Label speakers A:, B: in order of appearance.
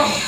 A: Oh.